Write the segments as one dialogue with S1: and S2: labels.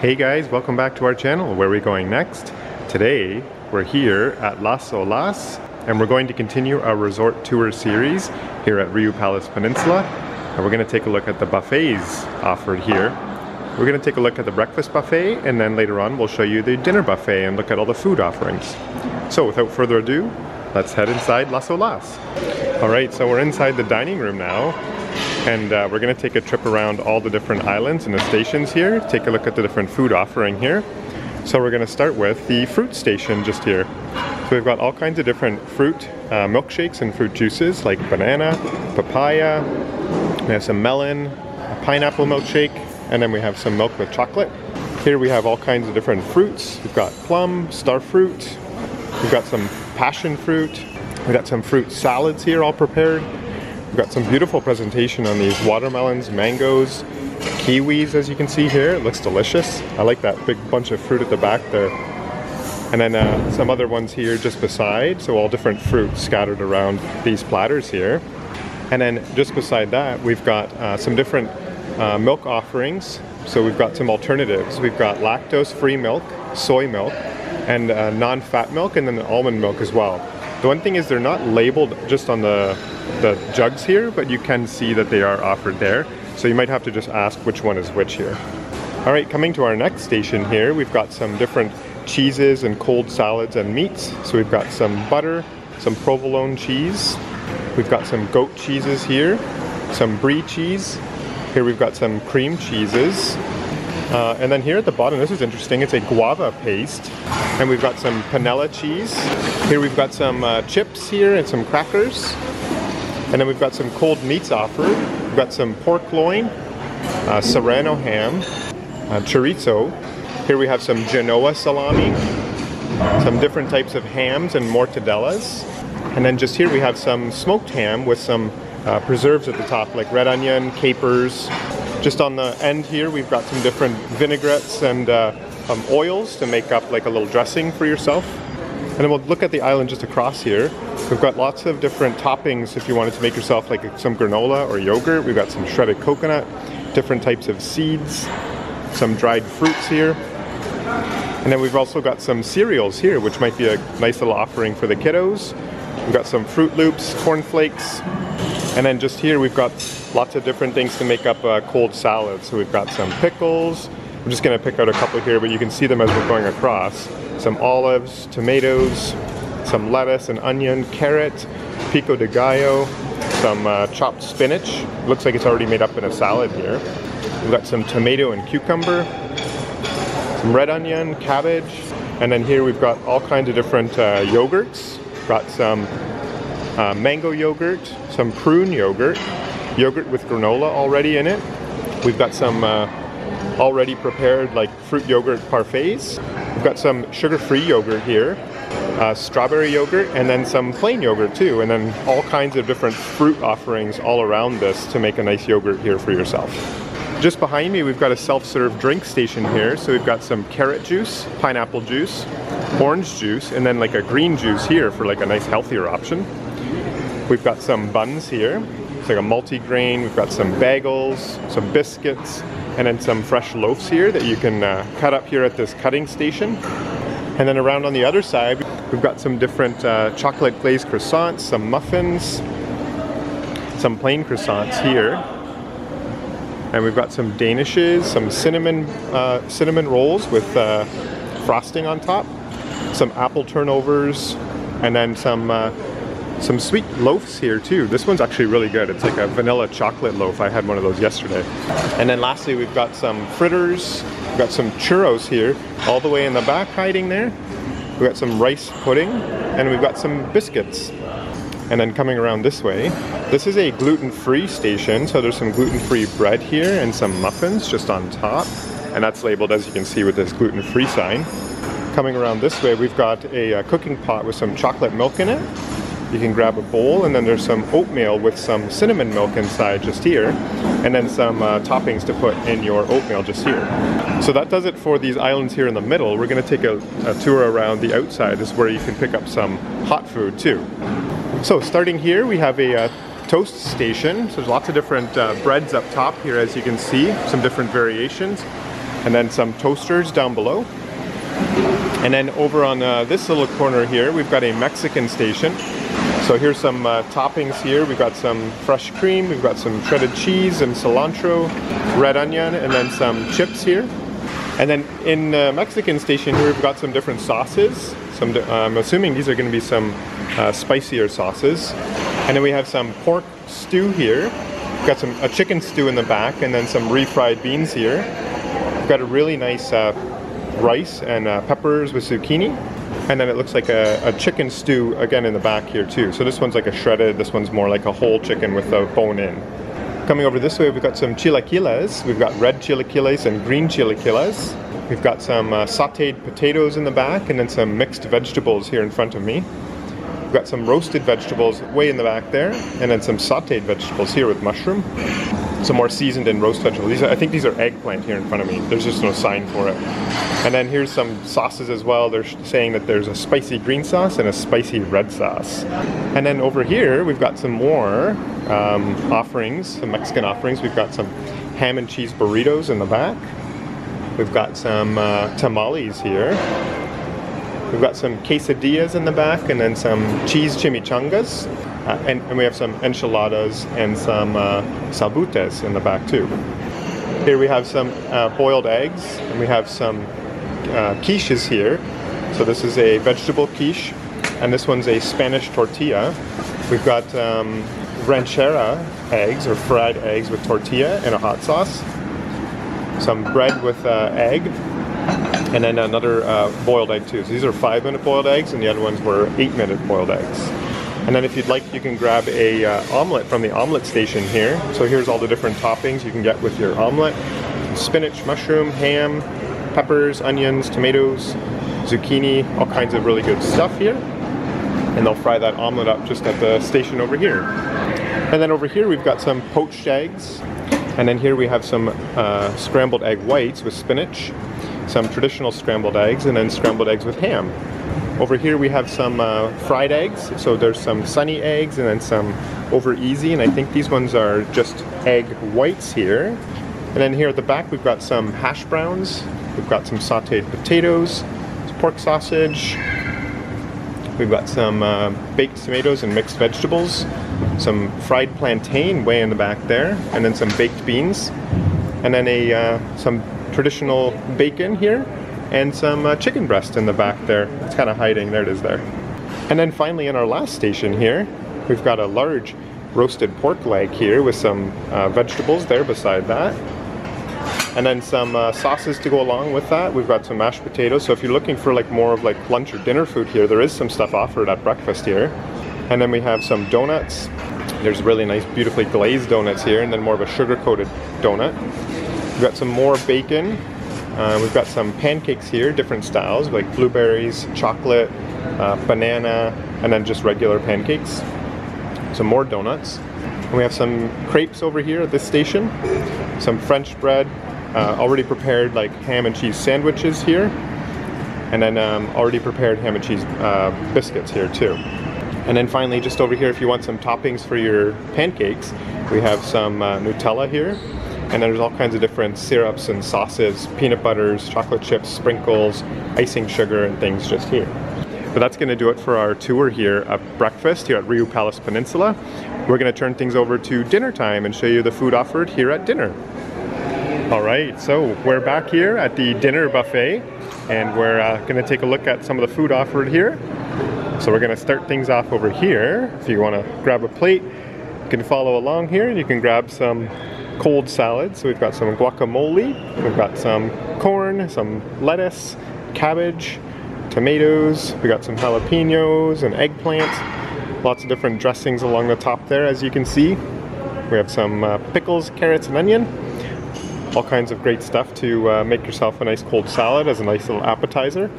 S1: Hey guys, welcome back to our channel. Where are we going next? Today, we're here at Las Olas and we're going to continue our resort tour series here at Riu Palace Peninsula. And we're gonna take a look at the buffets offered here. We're gonna take a look at the breakfast buffet and then later on we'll show you the dinner buffet and look at all the food offerings. So without further ado, let's head inside Las Olas. All right, so we're inside the dining room now and uh, we're gonna take a trip around all the different islands and the stations here, take a look at the different food offering here. So we're gonna start with the fruit station just here. So we've got all kinds of different fruit uh, milkshakes and fruit juices like banana, papaya, we have some melon, a pineapple milkshake, and then we have some milk with chocolate. Here we have all kinds of different fruits. We've got plum, star fruit, we've got some passion fruit, we've got some fruit salads here all prepared. We've got some beautiful presentation on these watermelons, mangoes, kiwis as you can see here. It looks delicious. I like that big bunch of fruit at the back there. And then uh, some other ones here just beside, so all different fruits scattered around these platters here. And then just beside that, we've got uh, some different uh, milk offerings. So we've got some alternatives. We've got lactose-free milk, soy milk, and uh, non-fat milk, and then almond milk as well. The one thing is they're not labeled just on the the jugs here, but you can see that they are offered there. So you might have to just ask which one is which here. All right, coming to our next station here, we've got some different cheeses and cold salads and meats. So we've got some butter, some provolone cheese. We've got some goat cheeses here, some brie cheese. Here we've got some cream cheeses. Uh, and then here at the bottom, this is interesting, it's a guava paste. And we've got some panela cheese. Here we've got some uh, chips here and some crackers. And then we've got some cold meats offered. We've got some pork loin, uh, serrano ham, uh, chorizo. Here we have some Genoa salami, some different types of hams and mortadellas. And then just here we have some smoked ham with some uh, preserves at the top, like red onion, capers. Just on the end here, we've got some different vinaigrettes and uh, um, oils to make up like a little dressing for yourself. And then we'll look at the island just across here. We've got lots of different toppings if you wanted to make yourself like some granola or yogurt. We've got some shredded coconut, different types of seeds, some dried fruits here. And then we've also got some cereals here, which might be a nice little offering for the kiddos. We've got some Fruit Loops, Corn Flakes, and then just here we've got lots of different things to make up a cold salad. So we've got some pickles. I'm just gonna pick out a couple here, but you can see them as we're going across some olives, tomatoes, some lettuce and onion, carrot, pico de gallo, some uh, chopped spinach. Looks like it's already made up in a salad here. We've got some tomato and cucumber, some red onion, cabbage, and then here we've got all kinds of different uh, yogurts. Got some uh, mango yogurt, some prune yogurt, yogurt with granola already in it. We've got some uh, already prepared like fruit yogurt parfaits. We've got some sugar-free yogurt here, uh, strawberry yogurt, and then some plain yogurt too, and then all kinds of different fruit offerings all around this to make a nice yogurt here for yourself. Just behind me, we've got a self-serve drink station here. So we've got some carrot juice, pineapple juice, orange juice, and then like a green juice here for like a nice healthier option. We've got some buns here. It's like a multi-grain. We've got some bagels, some biscuits, and then some fresh loaves here that you can uh, cut up here at this cutting station. And then around on the other side, we've got some different uh, chocolate glazed croissants, some muffins, some plain croissants here. And we've got some danishes, some cinnamon uh, cinnamon rolls with uh, frosting on top, some apple turnovers, and then some uh, some sweet loaves here too. This one's actually really good. It's like a vanilla chocolate loaf. I had one of those yesterday. And then lastly, we've got some fritters. We've got some churros here, all the way in the back hiding there. We've got some rice pudding, and we've got some biscuits. And then coming around this way, this is a gluten-free station, so there's some gluten-free bread here and some muffins just on top. And that's labeled, as you can see, with this gluten-free sign. Coming around this way, we've got a, a cooking pot with some chocolate milk in it you can grab a bowl and then there's some oatmeal with some cinnamon milk inside just here and then some uh, toppings to put in your oatmeal just here. So that does it for these islands here in the middle. We're going to take a, a tour around the outside. This is where you can pick up some hot food too. So starting here we have a uh, toast station. So there's lots of different uh, breads up top here as you can see, some different variations. and then some toasters down below. And then over on uh, this little corner here, we've got a Mexican station. So here's some uh, toppings here. We've got some fresh cream, we've got some shredded cheese and cilantro, red onion, and then some chips here. And then in the Mexican station here, we've got some different sauces. Some, I'm assuming these are going to be some uh, spicier sauces. And then we have some pork stew here. We've got some a chicken stew in the back, and then some refried beans here. We've got a really nice uh, rice and uh, peppers with zucchini. And then it looks like a, a, chicken stew again in the back here too. So this one's like a shredded, this one's more like a whole chicken with a bone in. Coming over this way, we've got some chilaquiles. We've got red chilaquiles and green chilaquiles. We've got some uh, sauteed potatoes in the back and then some mixed vegetables here in front of me. Got some roasted vegetables way in the back there and then some sauteed vegetables here with mushroom. Some more seasoned and roast vegetables. These are, I think these are eggplant here in front of me. There's just no sign for it. And then here's some sauces as well. They're saying that there's a spicy green sauce and a spicy red sauce. And then over here, we've got some more um, offerings, some Mexican offerings. We've got some ham and cheese burritos in the back. We've got some uh, tamales here. We've got some quesadillas in the back and then some cheese chimichangas. Uh, and, and, we have some enchiladas and some uh, salbutes in the back too. Here we have some uh, boiled eggs and we have some uh, quiches here. So this is a vegetable quiche and this one's a Spanish tortilla. We've got um, ranchera eggs or fried eggs with tortilla and a hot sauce. Some bread with uh, egg and then another uh, boiled egg too. So these are five minute boiled eggs and the other ones were eight minute boiled eggs. And then if you'd like, you can grab a uh, omelet from the omelet station here. So here's all the different toppings you can get with your omelet. Spinach, mushroom, ham, peppers, onions, tomatoes, zucchini, all kinds of really good stuff here. And they'll fry that omelet up just at the station over here. And then over here we've got some poached eggs. And then here we have some uh, scrambled egg whites with spinach, some traditional scrambled eggs, and then scrambled eggs with ham. Over here we have some uh, fried eggs. So there's some sunny eggs and then some over easy. And I think these ones are just egg whites here. And then here at the back we've got some hash browns. We've got some sauteed potatoes, pork sausage. We've got some uh, baked tomatoes and mixed vegetables. Some fried plantain way in the back there. And then some baked beans. And then a uh, some traditional bacon here and some uh, chicken breast in the back there. It's kind of hiding, there it is there. And then finally in our last station here, we've got a large roasted pork leg here with some uh, vegetables there beside that. And then some uh, sauces to go along with that. We've got some mashed potatoes. So if you're looking for like more of like lunch or dinner food here, there is some stuff offered at breakfast here. And then we have some donuts. There's really nice, beautifully glazed donuts here, and then more of a sugar-coated donut. We've got some more bacon, uh, we've got some pancakes here, different styles, like blueberries, chocolate, uh, banana, and then just regular pancakes. Some more donuts. And we have some crepes over here at this station. Some French bread, uh, already prepared like ham and cheese sandwiches here. And then um, already prepared ham and cheese uh, biscuits here too. And then finally, just over here, if you want some toppings for your pancakes, we have some uh, Nutella here. And then there's all kinds of different syrups and sauces, peanut butters, chocolate chips, sprinkles, icing sugar, and things just here. But that's going to do it for our tour here at breakfast here at Riu Palace Peninsula. We're going to turn things over to dinner time and show you the food offered here at dinner. All right, so we're back here at the dinner buffet and we're uh, going to take a look at some of the food offered here. So we're going to start things off over here. If you want to grab a plate, you can follow along here and you can grab some cold salad. So we've got some guacamole, we've got some corn, some lettuce, cabbage, tomatoes, we got some jalapenos and eggplant, lots of different dressings along the top there as you can see. We have some uh, pickles, carrots, and onion. All kinds of great stuff to uh, make yourself a nice cold salad as a nice little appetizer.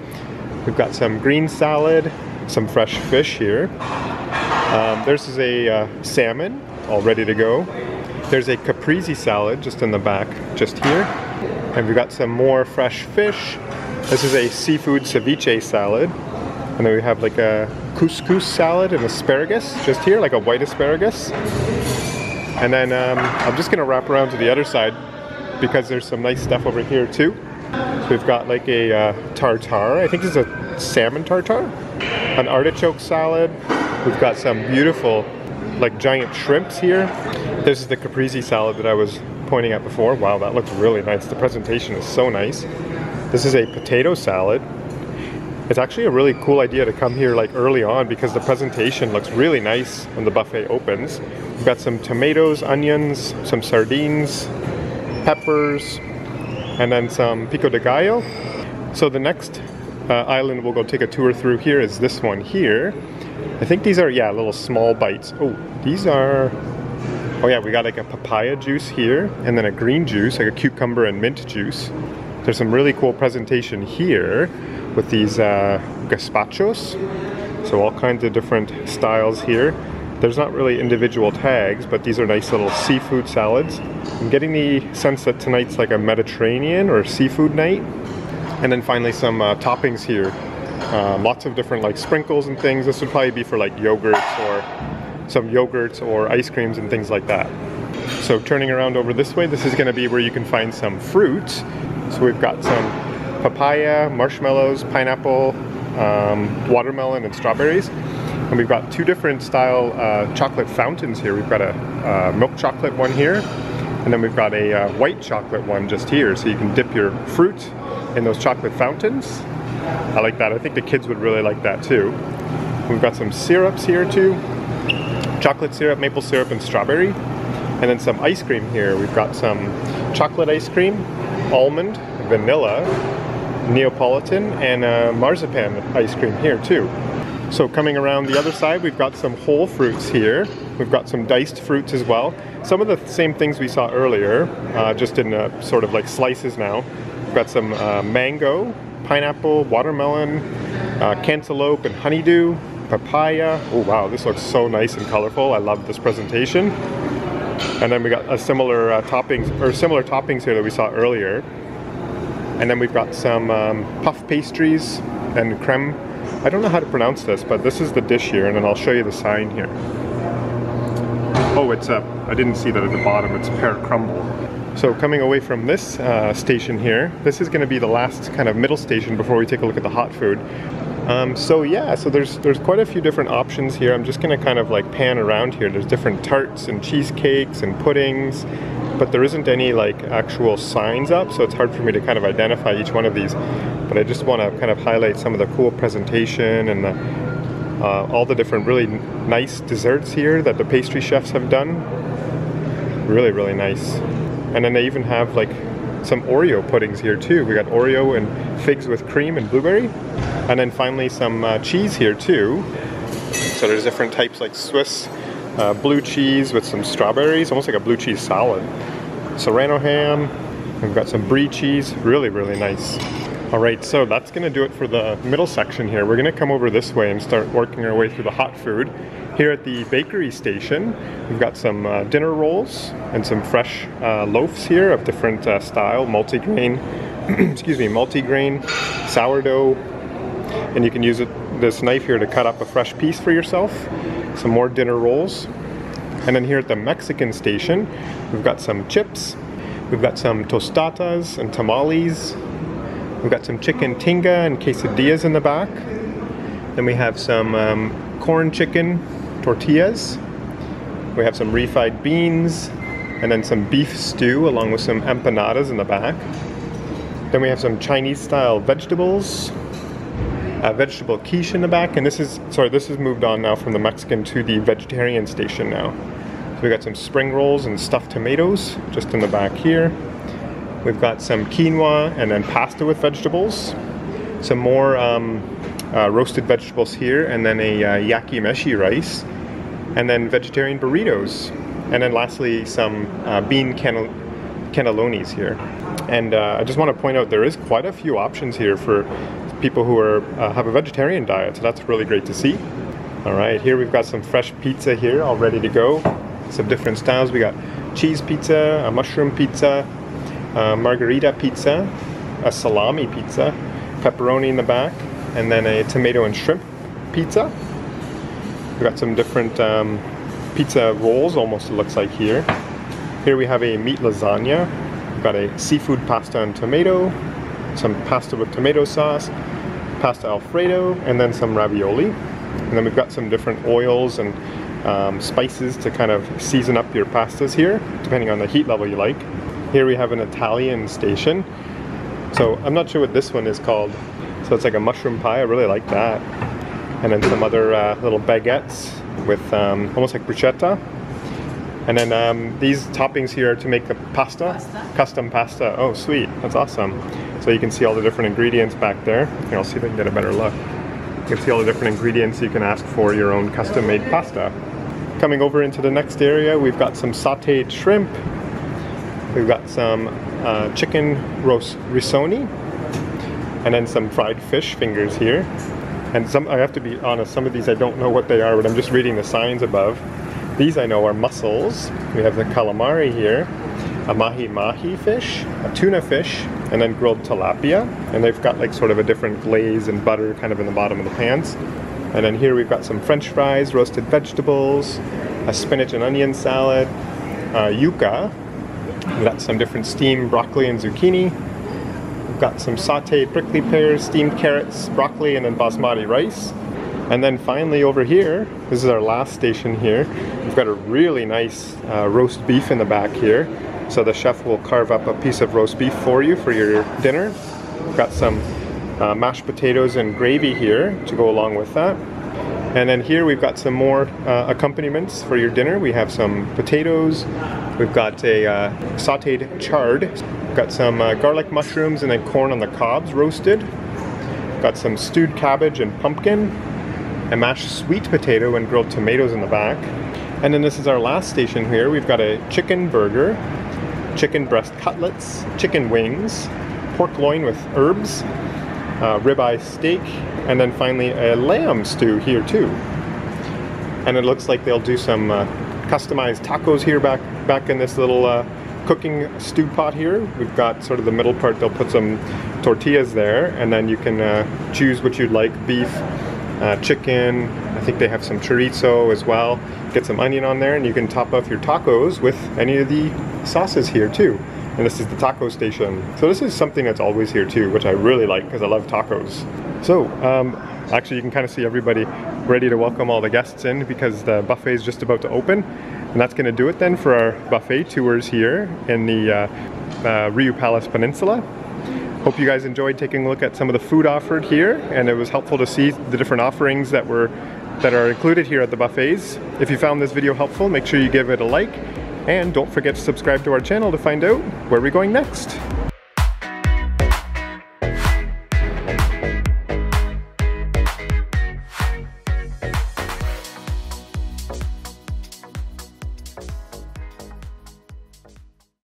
S1: We've got some green salad, some fresh fish here. Um, this is a uh, salmon, all ready to go. There's a caprese salad just in the back, just here. And we've got some more fresh fish. This is a seafood ceviche salad. And then we have like a couscous salad and asparagus just here, like a white asparagus. And then um, I'm just gonna wrap around to the other side because there's some nice stuff over here too. So we've got like a uh, tartare. I think this is a salmon tartare. An artichoke salad. We've got some beautiful like giant shrimps here. This is the caprese salad that I was pointing at before. Wow, that looks really nice. The presentation is so nice. This is a potato salad. It's actually a really cool idea to come here like early on because the presentation looks really nice when the buffet opens. We've got some tomatoes, onions, some sardines, peppers, and then some pico de gallo. So the next uh, island we'll go take a tour through here is this one here. I think these are, yeah, little small bites. Oh, these are, oh yeah, we got like a papaya juice here and then a green juice, like a cucumber and mint juice. There's some really cool presentation here with these uh, gazpachos. So all kinds of different styles here. There's not really individual tags, but these are nice little seafood salads. I'm getting the sense that tonight's like a Mediterranean or seafood night. And then finally some uh, toppings here. Um, lots of different like sprinkles and things. This would probably be for like yogurts or some yogurts or ice creams and things like that. So turning around over this way, this is gonna be where you can find some fruit. So we've got some papaya, marshmallows, pineapple, um, watermelon, and strawberries. And we've got two different style uh, chocolate fountains here. We've got a uh, milk chocolate one here, and then we've got a uh, white chocolate one just here. So you can dip your fruit in those chocolate fountains. I like that. I think the kids would really like that too. We've got some syrups here too. Chocolate syrup, maple syrup, and strawberry. And then some ice cream here. We've got some chocolate ice cream, almond, vanilla, Neapolitan, and uh, marzipan ice cream here too. So coming around the other side, we've got some whole fruits here. We've got some diced fruits as well. Some of the same things we saw earlier, uh, just in uh, sort of like slices now. We've got some uh, mango, pineapple, watermelon, uh, cantaloupe, and honeydew, papaya. Oh wow, this looks so nice and colorful. I love this presentation. And then we got a similar uh, toppings, or similar toppings here that we saw earlier. And then we've got some um, puff pastries and creme. I don't know how to pronounce this, but this is the dish here, and then I'll show you the sign here. Oh, it's a, I didn't see that at the bottom, it's pear crumble. So coming away from this uh, station here, this is gonna be the last kind of middle station before we take a look at the hot food. Um, so yeah, so there's there's quite a few different options here. I'm just gonna kind of like pan around here. There's different tarts and cheesecakes and puddings, but there isn't any like actual signs up, so it's hard for me to kind of identify each one of these. But I just want to kind of highlight some of the cool presentation and the, uh, all the different really nice desserts here that the pastry chefs have done. Really, really nice. And then they even have like some Oreo puddings here too. We got Oreo and figs with cream and blueberry. And then finally some uh, cheese here too. So there's different types like Swiss uh, blue cheese with some strawberries, almost like a blue cheese salad. Serrano ham, we've got some brie cheese, really, really nice. All right, so that's gonna do it for the middle section here. We're gonna come over this way and start working our way through the hot food. Here at the bakery station, we've got some uh, dinner rolls and some fresh uh, loaves here of different uh, style, multi-grain, excuse me, multi-grain, sourdough, and you can use it, this knife here to cut up a fresh piece for yourself. Some more dinner rolls. And then here at the Mexican station, we've got some chips, we've got some tostadas and tamales, we've got some chicken tinga and quesadillas in the back. Then we have some um, corn chicken tortillas. We have some refried beans, and then some beef stew along with some empanadas in the back. Then we have some Chinese style vegetables, a vegetable quiche in the back, and this is, sorry, this has moved on now from the Mexican to the vegetarian station now. So we got some spring rolls and stuffed tomatoes just in the back here. We've got some quinoa and then pasta with vegetables. Some more um, uh, roasted vegetables here, and then a uh, yakimeshi rice, and then vegetarian burritos. And then lastly, some uh, bean cannel cannellonis here. And uh, I just want to point out there is quite a few options here for people who are uh, have a vegetarian diet, so that's really great to see. All right, here we've got some fresh pizza here, all ready to go. Some different styles. We got cheese pizza, a mushroom pizza, a margherita pizza, a salami pizza, pepperoni in the back, and then a tomato and shrimp pizza. We've got some different um, pizza rolls, almost it looks like here. Here we have a meat lasagna. We've got a seafood pasta and tomato, some pasta with tomato sauce, pasta alfredo, and then some ravioli. And then we've got some different oils and um, spices to kind of season up your pastas here, depending on the heat level you like. Here we have an Italian station. So I'm not sure what this one is called. So it's like a mushroom pie, I really like that. And then some other uh, little baguettes with um, almost like bruschetta. And then um, these toppings here are to make the pasta,
S2: Pasta.
S1: custom pasta. Oh, sweet, that's awesome. So you can see all the different ingredients back there. Here, I'll see if I can get a better look. You can see all the different ingredients you can ask for your own custom made pasta. Coming over into the next area, we've got some sauteed shrimp. We've got some uh, chicken roast risoni, and then some fried fish fingers here. And some, I have to be honest, some of these I don't know what they are, but I'm just reading the signs above. These I know are mussels. We have the calamari here, a mahi mahi fish, a tuna fish, and then grilled tilapia. And they've got like sort of a different glaze and butter kind of in the bottom of the pans. And then here we've got some french fries, roasted vegetables, a spinach and onion salad, uh, yuca, got some different steamed broccoli and zucchini. We've got some sauteed prickly pears, steamed carrots, broccoli, and then basmati rice. And then finally over here, this is our last station here, we've got a really nice uh, roast beef in the back here. So the chef will carve up a piece of roast beef for you for your dinner. We've got some uh, mashed potatoes and gravy here to go along with that. And then here we've got some more uh, accompaniments for your dinner. We have some potatoes, we've got a uh, sauteed chard, we've got some uh, garlic mushrooms and then corn on the cobs roasted. Got some stewed cabbage and pumpkin, a mashed sweet potato and grilled tomatoes in the back. And then this is our last station here. We've got a chicken burger, chicken breast cutlets, chicken wings, pork loin with herbs, uh, ribeye steak, and then finally a lamb stew here too. And it looks like they'll do some uh, customized tacos here back back in this little uh, cooking stew pot here. We've got sort of the middle part, they'll put some tortillas there, and then you can uh, choose what you'd like, beef, uh, chicken, I think they have some chorizo as well. Get some onion on there and you can top off your tacos with any of the sauces here too. And this is the taco station. So this is something that's always here too, which I really like because I love tacos. So um, actually you can kind of see everybody ready to welcome all the guests in because the buffet is just about to open. And that's going to do it then for our buffet tours here in the uh, uh, Riu Palace Peninsula. Hope you guys enjoyed taking a look at some of the food offered here and it was helpful to see the different offerings that were that are included here at the buffets. If you found this video helpful, make sure you give it a like and don't forget to subscribe to our channel to find out where we're going next.